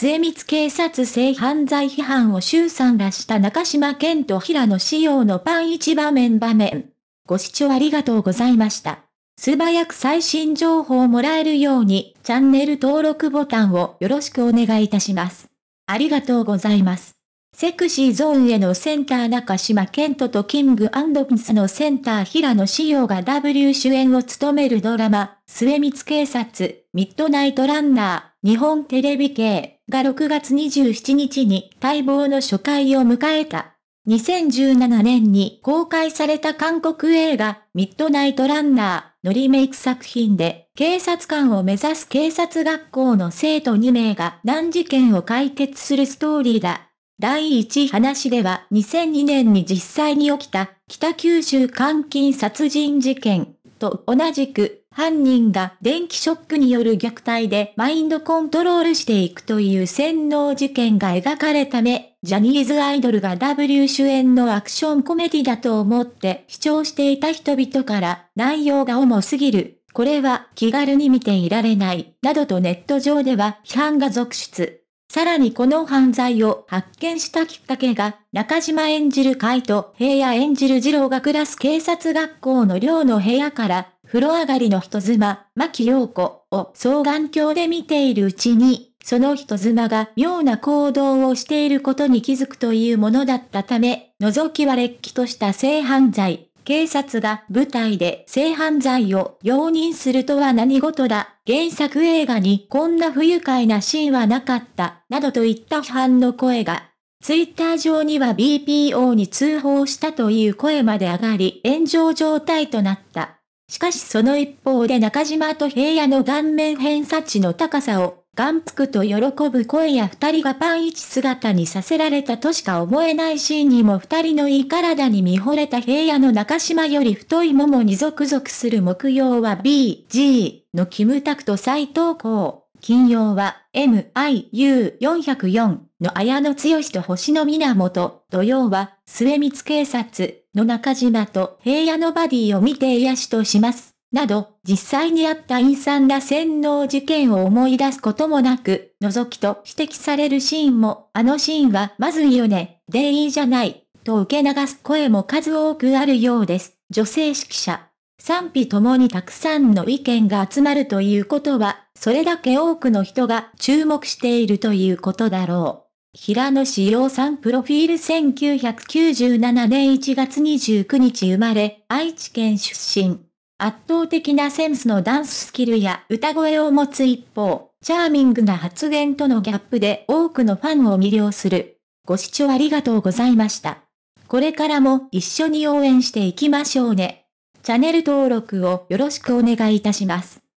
末光警察性犯罪批判を周さんらした中島健と平野志陽のパン一場面場面。ご視聴ありがとうございました。素早く最新情報をもらえるように、チャンネル登録ボタンをよろしくお願いいたします。ありがとうございます。セクシーゾーンへのセンター中島健人とキングピスのセンター平野志陽が W 主演を務めるドラマ、末光警察、ミッドナイトランナー、日本テレビ系が6月27日に待望の初回を迎えた。2017年に公開された韓国映画、ミッドナイトランナーのリメイク作品で、警察官を目指す警察学校の生徒2名が難事件を解決するストーリーだ。第一話では2002年に実際に起きた北九州監禁殺人事件と同じく犯人が電気ショックによる虐待でマインドコントロールしていくという洗脳事件が描かれため、ジャニーズアイドルが W 主演のアクションコメディだと思って視聴していた人々から内容が重すぎる。これは気軽に見ていられない、などとネット上では批判が続出。さらにこの犯罪を発見したきっかけが、中島演じる海と平野演じる二郎が暮らす警察学校の寮の部屋から、風呂上がりの人妻、牧陽子を双眼鏡で見ているうちに、その人妻が妙な行動をしていることに気づくというものだったため、覗きはれっきとした性犯罪、警察が舞台で性犯罪を容認するとは何事だ？原作映画にこんな不愉快なシーンはなかった、などといった批判の声が、ツイッター上には BPO に通報したという声まで上がり炎上状態となった。しかしその一方で中島と平野の顔面偏差値の高さを眼福と喜ぶ声や二人がパン一姿にさせられたとしか思えないシーンにも二人のいい体に見惚れた平野の中島より太いももに続々する木曜は B、G のキムタクと斎藤光。金曜は MIU404 の綾野剛と星野源。土曜は末光警察の中島と平野のバディを見て癒しとします。など、実際にあった陰惨な洗脳事件を思い出すこともなく、覗きと指摘されるシーンも、あのシーンはまずいよね、でいいじゃない、と受け流す声も数多くあるようです。女性指揮者。賛否ともにたくさんの意見が集まるということは、それだけ多くの人が注目しているということだろう。平野志陽さんプロフィール1997年1月29日生まれ、愛知県出身。圧倒的なセンスのダンススキルや歌声を持つ一方、チャーミングな発言とのギャップで多くのファンを魅了する。ご視聴ありがとうございました。これからも一緒に応援していきましょうね。チャンネル登録をよろしくお願いいたします。